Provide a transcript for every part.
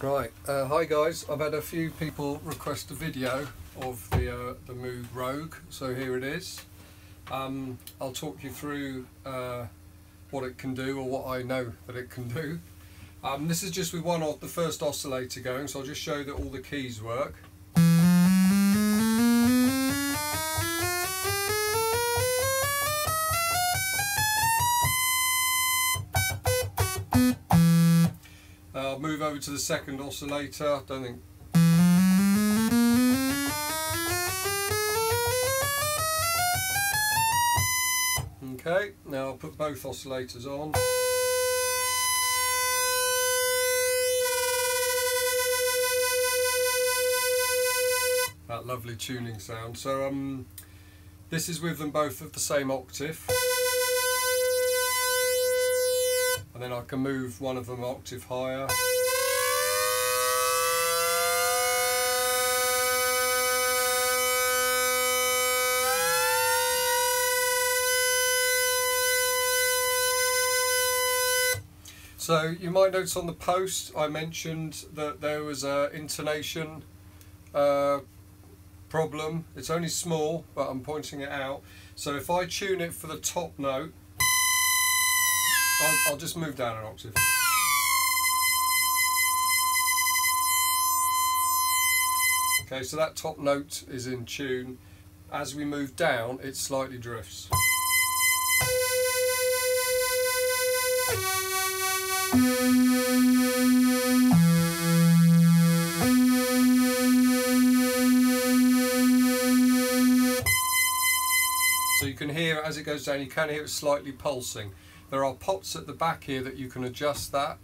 Right, uh, hi guys. I've had a few people request a video of the uh, the Moog Rogue, so here it is. Um, I'll talk you through uh, what it can do, or what I know that it can do. Um, this is just with one of the first oscillator going, so I'll just show that all the keys work. To the second oscillator. Don't think. Okay, now I'll put both oscillators on. That lovely tuning sound. So um, this is with them both at the same octave. and then I can move one of them octave higher. So you might notice on the post I mentioned that there was a intonation uh, problem. It's only small, but I'm pointing it out. So if I tune it for the top note, I'll, I'll just move down an octave. Okay, so that top note is in tune. As we move down, it slightly drifts. So you can hear as it goes down, you can hear it slightly pulsing. There are pots at the back here that you can adjust that.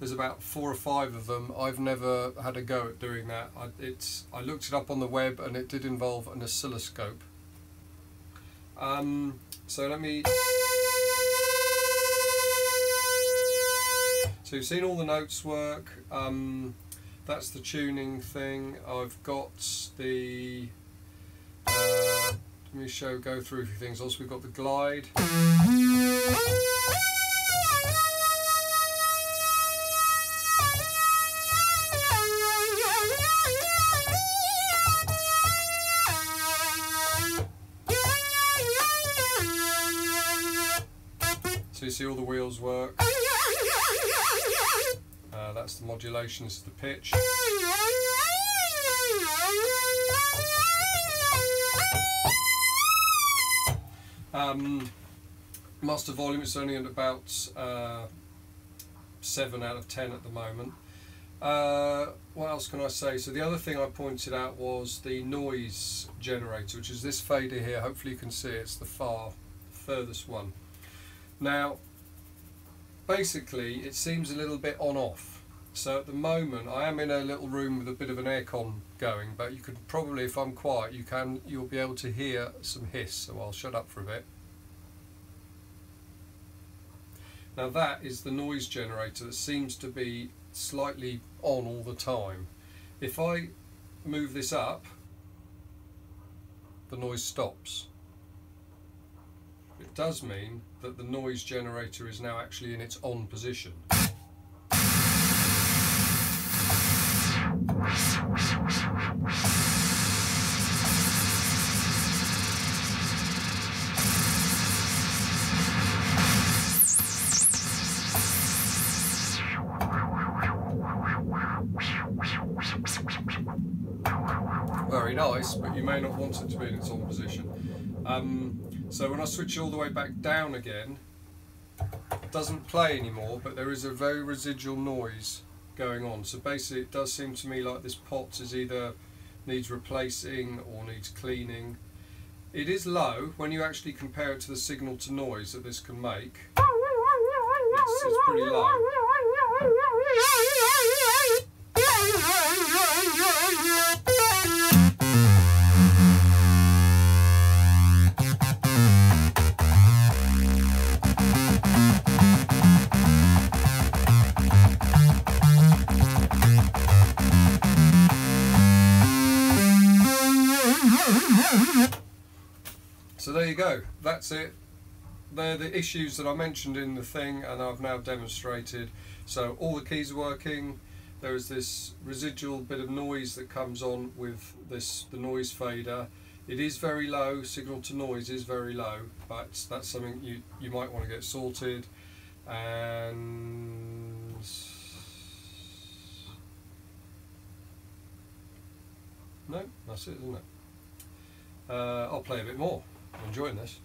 There's about four or five of them. I've never had a go at doing that. I, it's, I looked it up on the web and it did involve an oscilloscope. Um, so let me... So you've seen all the notes work. Um, that's the tuning thing. I've got the... Uh, let me show, go through a few things. Also we've got the glide. So you see all the wheels work. Uh, that's the modulation, this is the pitch. Um, master volume is only at about uh, 7 out of 10 at the moment. Uh, what else can I say? So the other thing I pointed out was the noise generator, which is this fader here. Hopefully you can see it. it's the far furthest one. Now, basically it seems a little bit on off. So at the moment I am in a little room with a bit of an aircon going, but you could probably, if I'm quiet, you can you'll be able to hear some hiss. So I'll shut up for a bit. Now that is the noise generator that seems to be slightly on all the time. If I move this up, the noise stops. It does mean that the noise generator is now actually in its on position. Very nice, but you may not want it to be in its on position. Um, so when I switch all the way back down again, it doesn't play anymore, but there is a very residual noise going on. So basically it does seem to me like this pot is either needs replacing or needs cleaning. It is low when you actually compare it to the signal to noise that this can make. It's, it's pretty low. So there you go, that's it. They're the issues that I mentioned in the thing and I've now demonstrated. So all the keys are working, there is this residual bit of noise that comes on with this the noise fader. It is very low, signal to noise is very low, but that's something you, you might want to get sorted. And no, that's it, isn't it? Uh, I'll play a bit more. Enjoying this.